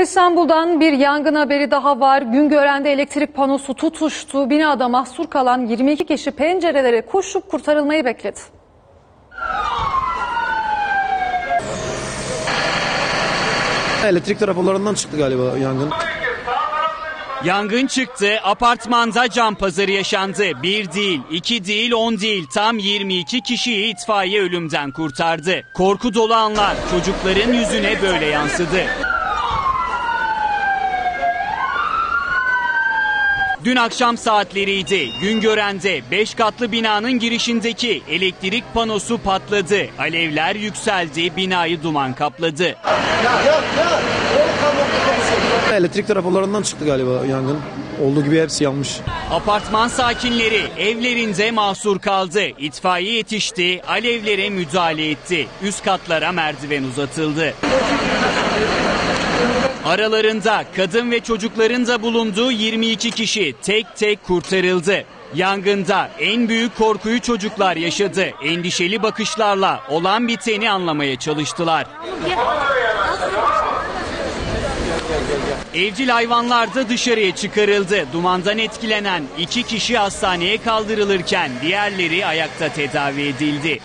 İstanbul'dan bir yangın haberi daha var. Güngören'de elektrik panosu tutuştu. Binada mahsur kalan 22 kişi pencerelere koşup kurtarılmayı bekledi. Elektrik taraflarından çıktı galiba yangın. Yangın çıktı, apartmanda cam pazarı yaşandı. Bir değil, iki değil, on değil, tam 22 kişiyi itfaiye ölümden kurtardı. Korku dolu anlar çocukların yüzüne böyle yansıdı. Dün akşam saatleriydi. Güngören'de 5 katlı binanın girişindeki elektrik panosu patladı. Alevler yükseldi, binayı duman kapladı. Elektrik taraflarından çıktı galiba yangın. Olduğu gibi hepsi yanmış. Apartman sakinleri evlerinde mahsur kaldı. İtfaiye yetişti, alevlere müdahale etti. Üst katlara merdiven uzatıldı. Aralarında kadın ve çocukların da bulunduğu 22 kişi tek tek kurtarıldı. Yangında en büyük korkuyu çocuklar yaşadı. Endişeli bakışlarla olan biteni anlamaya çalıştılar. Evcil hayvanlar da dışarıya çıkarıldı. Dumandan etkilenen iki kişi hastaneye kaldırılırken diğerleri ayakta tedavi edildi.